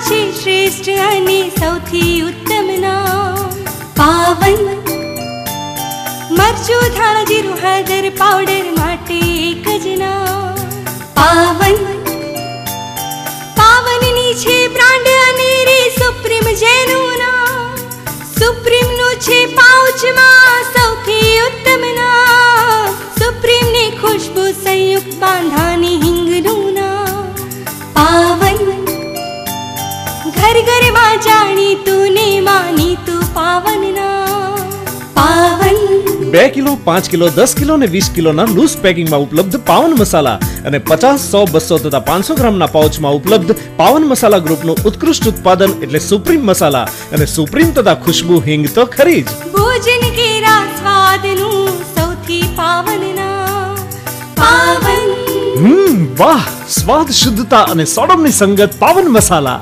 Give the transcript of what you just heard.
છે શ્રેષ્ઠ અને સૌથી ઉત્તમ નામ પાવન. મરચું, ધાણા, જીરું, હળદર, પાવડર માટે એક જ નામ પાવન. પાવનની છે બ્રાન્ડ અને રે સુપ્રીમ જેનું નામ. સુપ્રીમનું છે પાઉચમાં સૌથી ઉત્તમ નામ. સુપ્રીમની ખુશ્બુ, સંયુક્ત બાંધાની બે કિલો પાંચ કિલો દસ કિલો અને વીસ કિલોના લૂઝ પેકિંગમાં ઉપલબ્ધ પાવન મસાલા અને પચાસ સો બસો તથા પાંચસો ગ્રામના પાઉચમાં ઉપલબ્ધ પાવન મસાલા ગ્રુપનું ઉત્કૃષ્ટ ઉત્પાદન એટલે સુપ્રીમ મસાલા અને સુપ્રીમ તથા ખુશ્બુ હિંગ તો ખરી જ. ભોજન કેરા સ્વાદનું સૌથી પાવન પાવન. હમ વાહ સ્વાદ શુદ્ધતા અને સોડમની સંગત પાવન મસાલા.